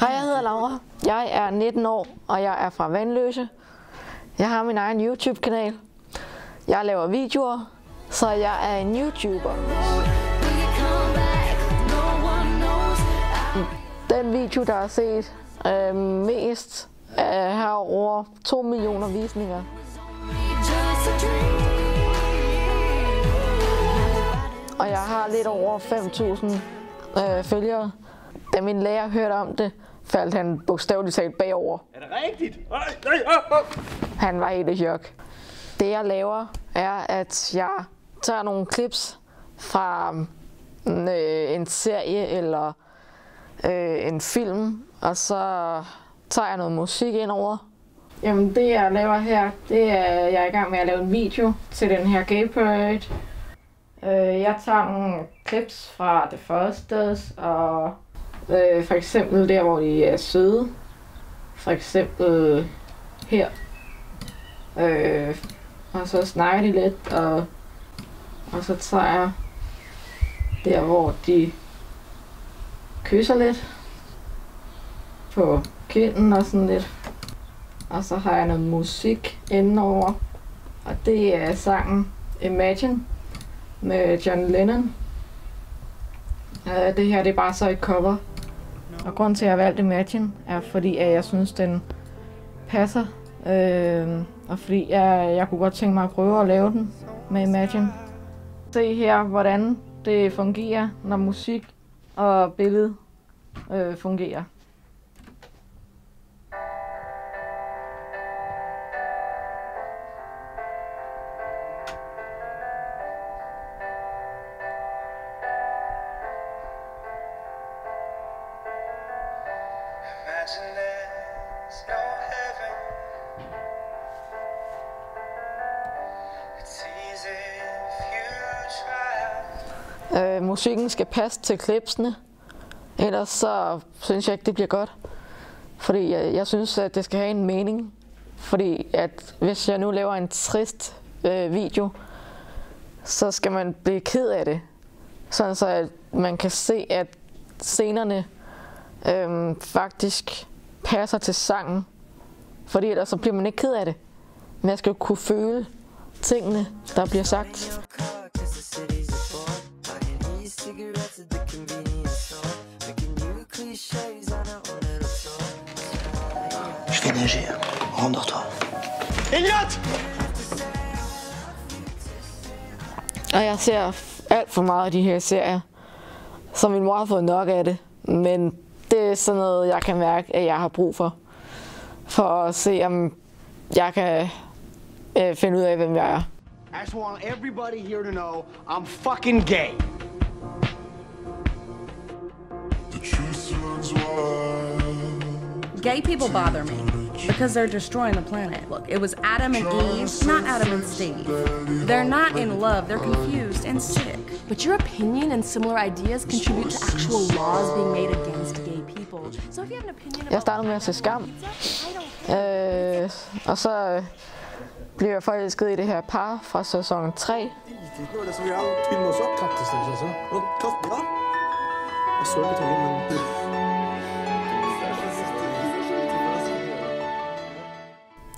Hej, jeg hedder Laura. Jeg er 19 år, og jeg er fra Vandløse. Jeg har min egen YouTube-kanal. Jeg laver videoer, så jeg er en YouTuber. Den video, der er set øh, mest, øh, har over 2 millioner visninger. Og jeg har lidt over 5.000 øh, følgere. Da min lærer hørte om det, faldt han bogstaveligt talt bagover. Er det rigtigt? Ej, ej, ej, ej. Han var helt i chok. Det jeg laver, er, at jeg tager nogle clips fra øh, en serie eller øh, en film, og så tager jeg noget musik ind over. Jamen det jeg laver her, det er, jeg er i gang med at lave en video til den her gay parade. Øh, jeg tager nogle clips fra The Fosters, og øh, for eksempel der, hvor de er søde. For eksempel her. Øh, og så snakker de lidt, og, og så tager jeg der, hvor de kysser lidt på kinden og sådan lidt. Og så har jeg noget musik indenover, og det er sangen Imagine med John Lennon. Uh, det her det er bare så et cover. Og grunden til, at jeg valgte Imagine, er fordi, at jeg synes, den passer. Øh, og fordi jeg, jeg kunne godt tænke mig at prøve at lave den med Imagine. Se her, hvordan det fungerer, når musik og billede øh, fungerer. Imagine there's no heaven. It's easy if you try. Øh, musikken skal passe til klipsene, ellers så synes jeg ikke, det bliver godt. Fordi jeg, jeg synes, at det skal have en mening. Fordi at hvis jeg nu laver en trist øh, video, så skal man blive ked af det. Sådan så at man kan se, at scenerne øh, faktisk passer til sangen. Fordi ellers så bliver man ikke ked af det. Men jeg skal jo kunne føle tingene, der bliver sagt. Je vais nager. Rendors-toi. Elliot! Og jeg ser alt for meget af de her serier, så min mor har fået nok af det. Men det er sådan noget, jeg kan mærke, at jeg har brug for. For at se, om jeg kan øh, finde ud af, hvem jeg er. I just want everybody here to know I'm fucking gay. Gay people bother me because they're destroying the planet. Look, it was Adam and Eve, not Adam and Steve. They're not in love, they're confused and sick. But your opinion and similar ideas contribute to actual laws being made against gay people. So if you have an opinion Jeg about startede med at se Skam, I don't øh, og så blev jeg forelsket i det her par fra sæson 3. Nå er det så vi har tvinnet oss opp kattestøvs også. Og katt, ja. Jeg så ikke tangen, men...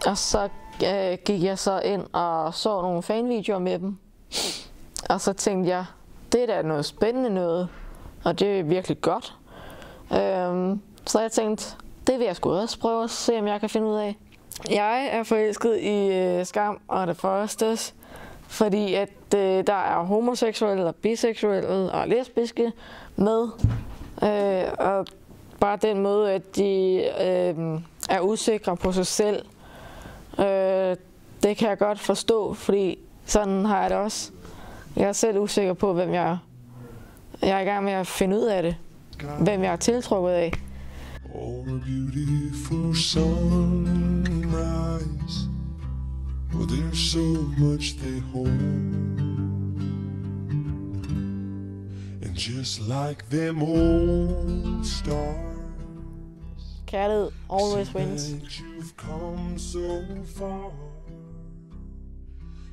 Og så øh, gik jeg så ind og så nogle fanvideoer med dem. Og så tænkte jeg, det er da noget spændende noget, og det er virkelig godt. Øhm, så jeg tænkte, det vil jeg sgu også prøve at se, om jeg kan finde ud af. Jeg er forelsket i øh, Skam og det Foresters, fordi at øh, der er homoseksuelle og biseksuelle og lesbiske med. Øh, og bare den måde, at de øh, er usikre på sig selv, Øh, det kan jeg godt forstå, fordi sådan har jeg det også. Jeg er selv usikker på, hvem jeg er. Jeg er i gang med at finde ud af det. Hvem jeg er tiltrukket af. Oh, beautiful sunrise. Oh, there's so much they hold. And just like them old stars. Cattle always wins. You've come so far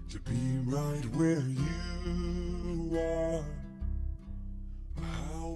to be right where you are. How